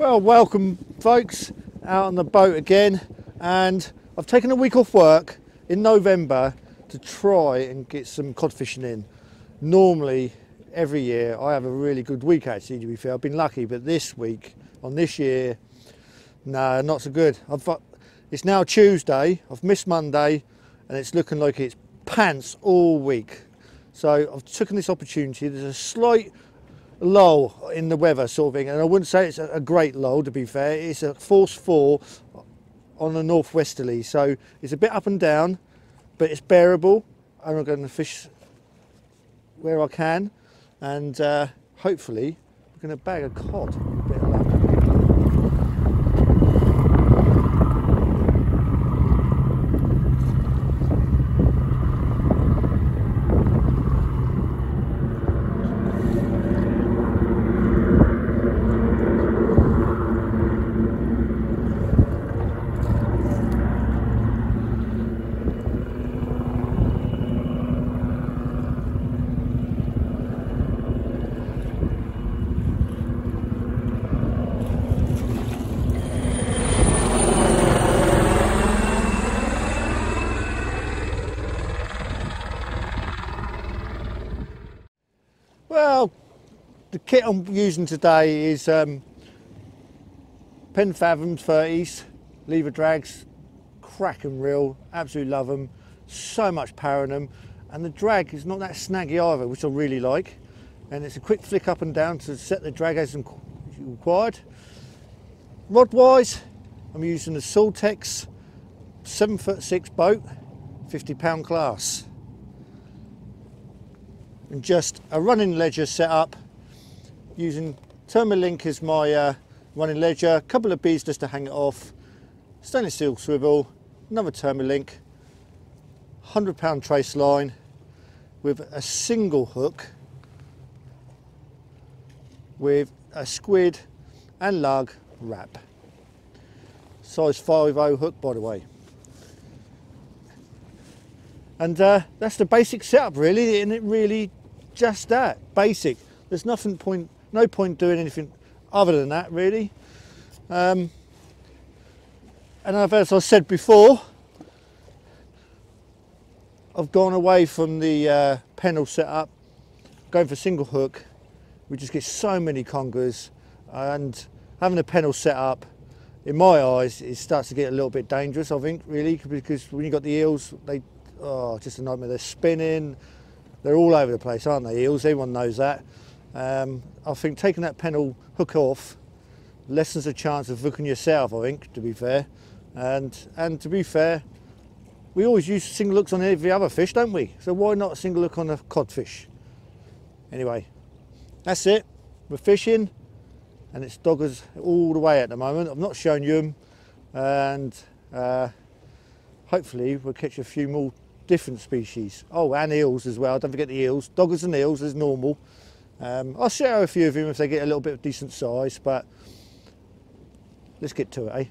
Well, welcome folks out on the boat again and I've taken a week off work in November to try and get some cod fishing in. Normally every year I have a really good week actually to be fair. I've been lucky but this week on this year no not so good. I've, it's now Tuesday, I've missed Monday and it's looking like it's pants all week. So I've taken this opportunity. There's a slight lull in the weather sort of thing and I wouldn't say it's a great lull to be fair. It's a force 4 on the northwesterly so it's a bit up and down but it's bearable. And I'm going to fish where I can and uh, hopefully we're going to bag a cod Well, the kit I'm using today is um, Fathoms 30s, lever drags, cracking reel, absolutely love them. So much power in them. And the drag is not that snaggy either, which I really like. And it's a quick flick up and down to set the drag as required. Rod wise, I'm using the Saltex 7 foot 6 boat, 50 pound class and just a running ledger set up using Termalink as my uh, running ledger, a couple of beads just to hang it off, stainless steel swivel, another Termalink, 100 pound trace line with a single hook with a squid and lug wrap. Size 5.0 hook by the way. And uh, that's the basic setup really and it really just that, basic. There's nothing point, no point doing anything other than that really. Um, and as I said before, I've gone away from the uh, pennel setup, going for single hook. We just get so many congers and having a pennel set up, in my eyes, it starts to get a little bit dangerous, I think, really, because when you've got the eels, they, oh, just a nightmare. They're spinning, they're all over the place, aren't they, eels? Everyone knows that. Um, I think taking that pennel hook off lessens the chance of hooking yourself, I think, to be fair. And, and to be fair, we always use single hooks on every other fish, don't we? So why not a single hook on a codfish? Anyway, that's it. We're fishing and it's doggers all the way at the moment. I've not shown you them and uh, hopefully we'll catch a few more different species. Oh, and eels as well. Don't forget the eels. Doggers and eels is normal. Um, I'll share a few of them if they get a little bit of decent size, but let's get to it, eh?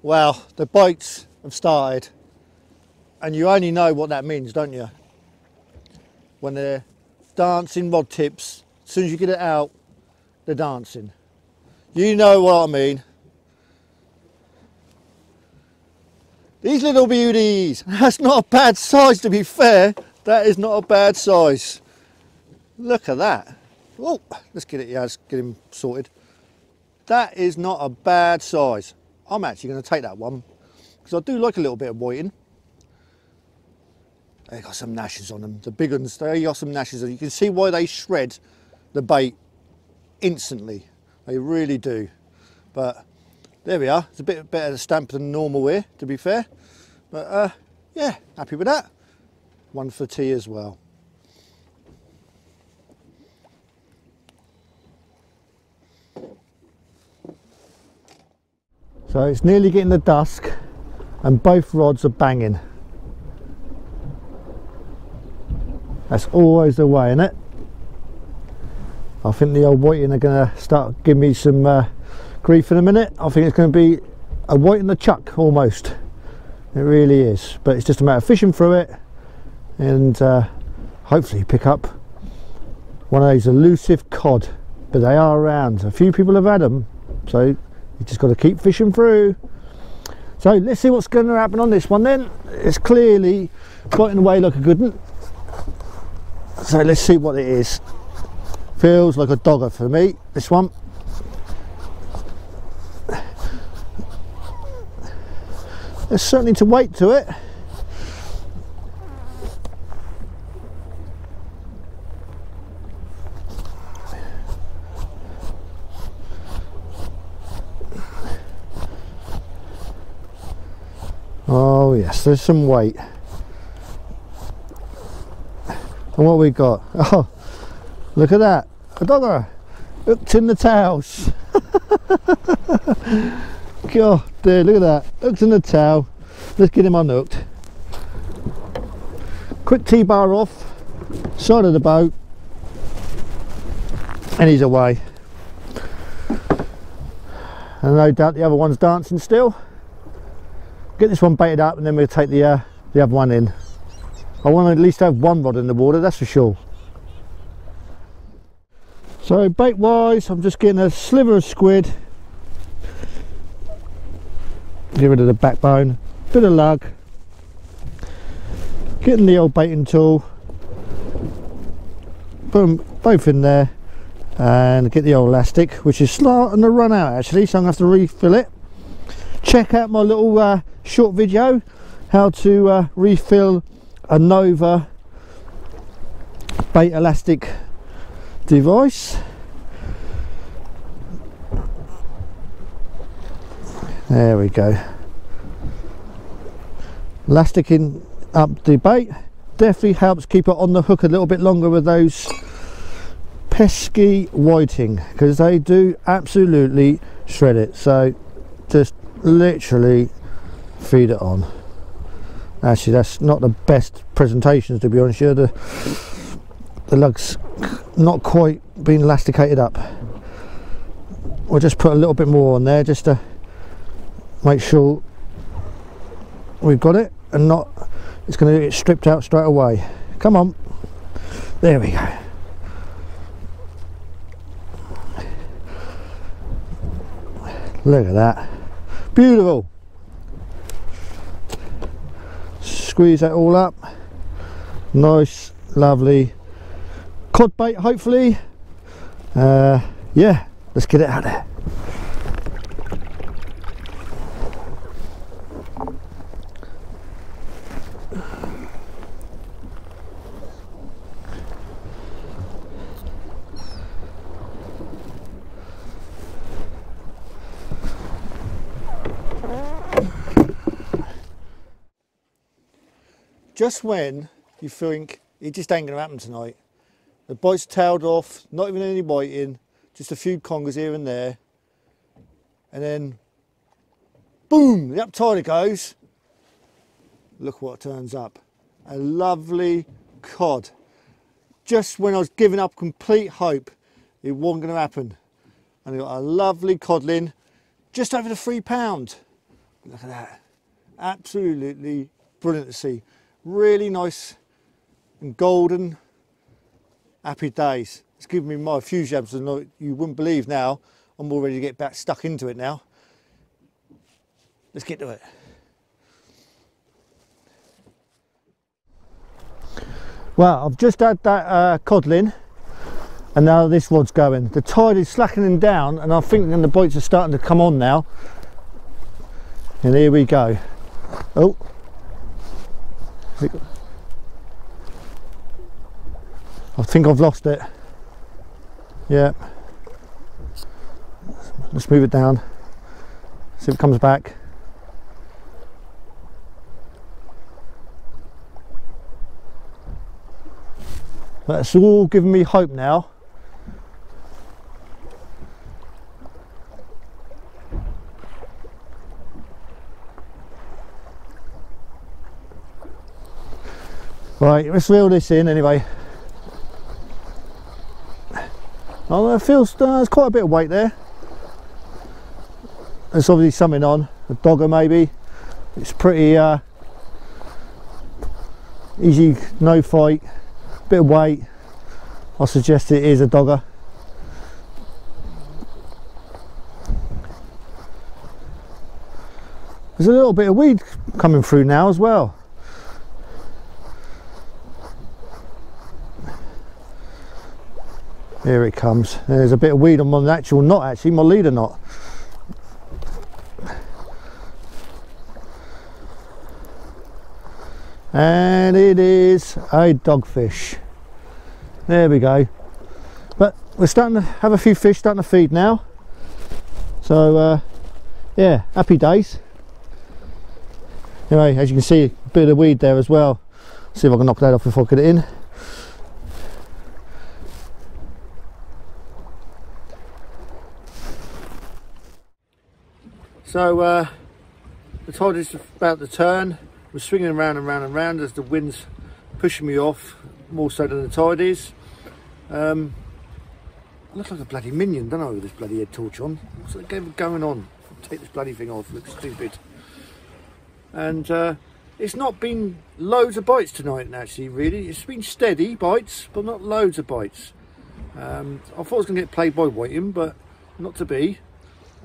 Well, the bites have started, and you only know what that means, don't you? When they're dancing rod tips, as soon as you get it out, they're dancing. You know what I mean. These little beauties, that's not a bad size to be fair. That is not a bad size. Look at that. Oh, let's get it, yeah, let's get him sorted. That is not a bad size. I'm actually going to take that one because I do like a little bit of whiting. They got some gnashes on them. The big ones, they got some gnashes. On You can see why they shred the bait instantly. They really do. But there we are. It's a bit better to stamp than normal here, to be fair. But uh, yeah, happy with that. One for tea as well. So it's nearly getting the dusk and both rods are banging. That's always the way, isn't it? I think the old whiting are going to start giving me some uh, grief in a minute. I think it's going to be a white in the chuck almost. It really is. But it's just a matter of fishing through it and uh, hopefully pick up one of those elusive cod, but they are around. A few people have had them, so you just got to keep fishing through. So let's see what's going to happen on this one then. It's clearly biting away like a good one. So let's see what it is. Feels like a dogger for me, this one. There's certainly to weight to it. Oh yes, there's some weight. And what we got? Oh, look at that, a dogger hooked in the towels. God, dear, look at that, hooked in the towel. Let's get him unhooked. Quick T-bar off, side of the boat, and he's away. And no doubt the other one's dancing still. Get this one baited up and then we'll take the uh, the other one in. I want to at least have one rod in the water that's for sure. So bait wise I'm just getting a sliver of squid get rid of the backbone. Bit of lug. Getting the old baiting tool. Them both in there and get the old elastic which is starting to run out actually so I'm to have to refill it. Check out my little uh, short video how to uh, refill a Nova bait elastic device there we go. Elasticing up the bait definitely helps keep it on the hook a little bit longer with those pesky whiting because they do absolutely shred it. So just literally feed it on. Actually that's not the best presentations to be honest. Here the the lug's not quite been elasticated up. We'll just put a little bit more on there just to make sure we've got it and not it's going to get stripped out straight away. Come on. There we go. Look at that. Beautiful. Squeeze that all up. Nice lovely cod bait hopefully. Uh, yeah let's get it out there just when you think it just ain't going to happen tonight. The bite's tailed off, not even any biting, just a few congers here and there. And then, boom, the up tide goes. Look what turns up. A lovely cod. Just when I was giving up complete hope it wasn't going to happen. And I got a lovely codling, just over the three pound. Look at that. Absolutely brilliant to see really nice and golden happy days. It's given me my few jabs and you wouldn't believe now I'm all ready to get back stuck into it now. Let's get to it. Well I've just had that uh, codling and now this rod's going. The tide is slackening down and I'm thinking the bites are starting to come on now. And here we go. Oh I think I've lost it. Yeah. Let's move it down. See if it comes back. That's all giving me hope now. Right, let's reel this in anyway. Oh, it feels uh, there's quite a bit of weight there. There's obviously something on, a dogger maybe. It's pretty uh, easy, no fight, bit of weight. I suggest it is a dogger. There's a little bit of weed coming through now as well. Here it comes. There's a bit of weed on my actual knot actually, my leader knot. And it is a dogfish. There we go. But we're starting to have a few fish starting to feed now. So uh, yeah, happy days. Anyway, as you can see, a bit of weed there as well. See if I can knock that off before I get it in. So uh, the tide is about to turn. We're swinging around and round and round as the wind's pushing me off, more so than the tide is. Um, I look like a bloody minion, don't I, with this bloody head torch on. What's the game going on? Take this bloody thing off, looks stupid and uh, it's not been loads of bites tonight actually really it's been steady bites but not loads of bites um, I thought I was going to get played by whiting but not to be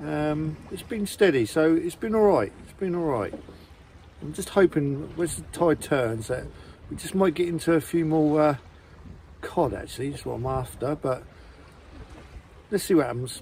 um, it's been steady so it's been all right. It's been all right. I'm just hoping as the tide turns? That we just might get into a few more uh, cod actually that's what I'm after but let's see what happens